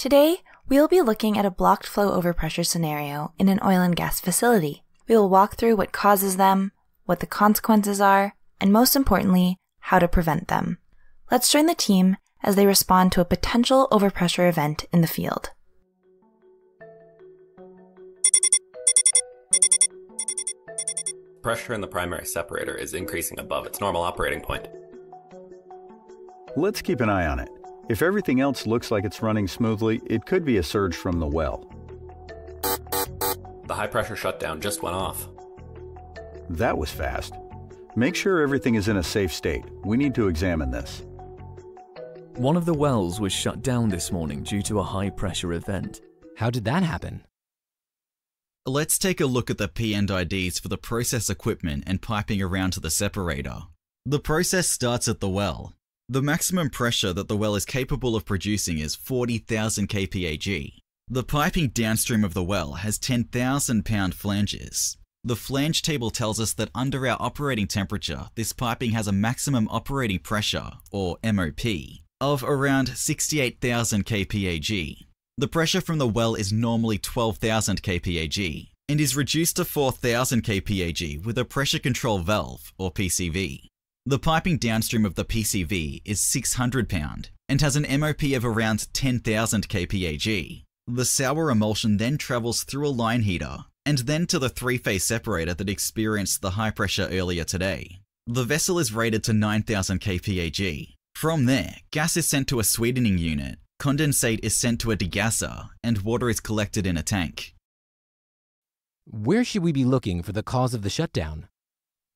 Today, we'll be looking at a blocked flow overpressure scenario in an oil and gas facility. We will walk through what causes them, what the consequences are, and most importantly, how to prevent them. Let's join the team as they respond to a potential overpressure event in the field. Pressure in the primary separator is increasing above its normal operating point. Let's keep an eye on it. If everything else looks like it's running smoothly, it could be a surge from the well. The high pressure shutdown just went off. That was fast. Make sure everything is in a safe state. We need to examine this. One of the wells was shut down this morning due to a high pressure event. How did that happen? Let's take a look at the P&IDs for the process equipment and piping around to the separator. The process starts at the well. The maximum pressure that the well is capable of producing is 40,000 kPa. The piping downstream of the well has 10,000 pound flanges. The flange table tells us that under our operating temperature, this piping has a maximum operating pressure, or MOP, of around 68,000 kPa. The pressure from the well is normally 12,000 kPa and is reduced to 4,000 kPa with a pressure control valve, or PCV. The piping downstream of the PCV is 600 pound and has an MOP of around 10,000 kPa. The sour emulsion then travels through a line heater and then to the three-phase separator that experienced the high pressure earlier today. The vessel is rated to 9000 kPa. From there, gas is sent to a sweetening unit, condensate is sent to a degasser, and water is collected in a tank. Where should we be looking for the cause of the shutdown?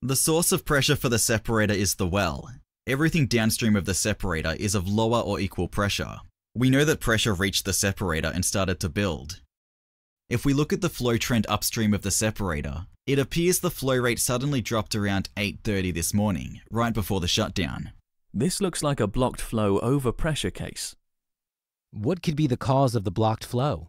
The source of pressure for the separator is the well. Everything downstream of the separator is of lower or equal pressure. We know that pressure reached the separator and started to build. If we look at the flow trend upstream of the separator, it appears the flow rate suddenly dropped around 8.30 this morning, right before the shutdown. This looks like a blocked flow overpressure case. What could be the cause of the blocked flow?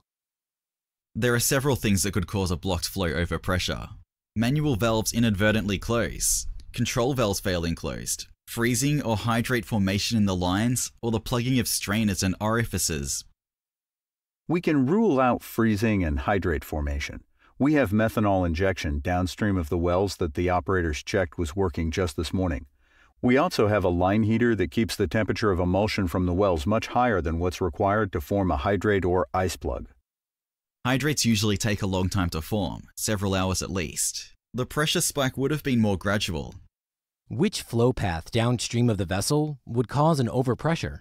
There are several things that could cause a blocked flow overpressure. Manual valves inadvertently close, control valves failing closed, freezing or hydrate formation in the lines, or the plugging of strainers and orifices. We can rule out freezing and hydrate formation. We have methanol injection downstream of the wells that the operators checked was working just this morning. We also have a line heater that keeps the temperature of emulsion from the wells much higher than what's required to form a hydrate or ice plug. Hydrates usually take a long time to form, several hours at least. The pressure spike would have been more gradual. Which flow path downstream of the vessel would cause an overpressure?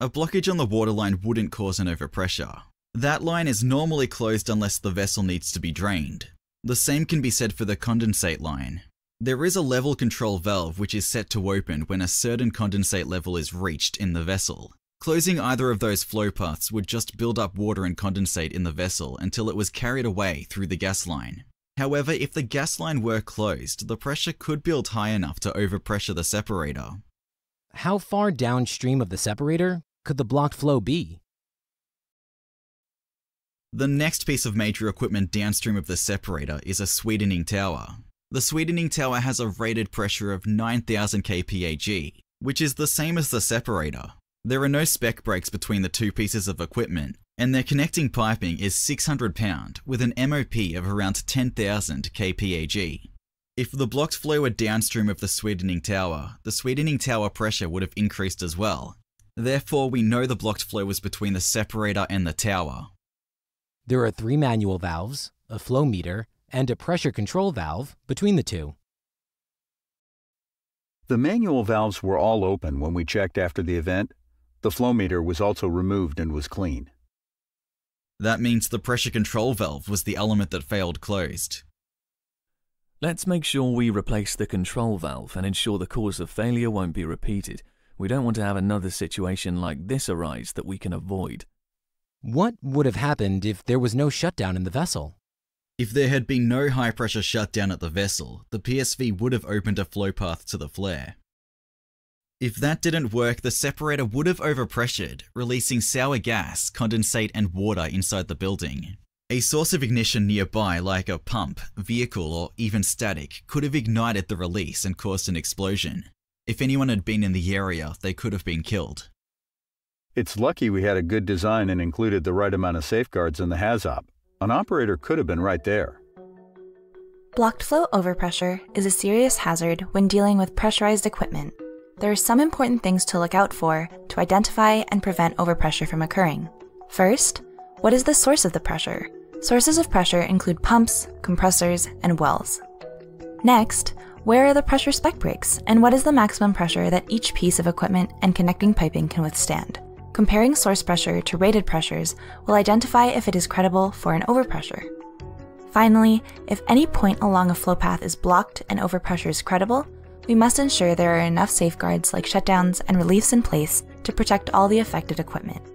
A blockage on the waterline wouldn't cause an overpressure. That line is normally closed unless the vessel needs to be drained. The same can be said for the condensate line. There is a level control valve which is set to open when a certain condensate level is reached in the vessel. Closing either of those flow paths would just build up water and condensate in the vessel until it was carried away through the gas line. However, if the gas line were closed, the pressure could build high enough to overpressure the separator. How far downstream of the separator could the blocked flow be? The next piece of major equipment downstream of the separator is a sweetening tower. The sweetening tower has a rated pressure of 9000 kPa, which is the same as the separator. There are no spec breaks between the two pieces of equipment, and their connecting piping is 600 pound with an MOP of around 10,000 kPa. If the blocked flow were downstream of the sweetening tower, the sweetening tower pressure would have increased as well. Therefore, we know the blocked flow was between the separator and the tower. There are three manual valves, a flow meter, and a pressure control valve between the two. The manual valves were all open when we checked after the event. The flow meter was also removed and was clean. That means the pressure control valve was the element that failed closed. Let's make sure we replace the control valve and ensure the cause of failure won't be repeated. We don't want to have another situation like this arise that we can avoid. What would have happened if there was no shutdown in the vessel? If there had been no high pressure shutdown at the vessel, the PSV would have opened a flow path to the flare. If that didn't work, the separator would have overpressured, releasing sour gas, condensate, and water inside the building. A source of ignition nearby, like a pump, vehicle, or even static, could have ignited the release and caused an explosion. If anyone had been in the area, they could have been killed. It's lucky we had a good design and included the right amount of safeguards in the HAZOP. An operator could have been right there. Blocked flow overpressure is a serious hazard when dealing with pressurized equipment. There are some important things to look out for to identify and prevent overpressure from occurring. First, what is the source of the pressure? Sources of pressure include pumps, compressors, and wells. Next, where are the pressure spec breaks, and what is the maximum pressure that each piece of equipment and connecting piping can withstand? Comparing source pressure to rated pressures will identify if it is credible for an overpressure. Finally, if any point along a flow path is blocked and overpressure is credible, we must ensure there are enough safeguards like shutdowns and reliefs in place to protect all the affected equipment.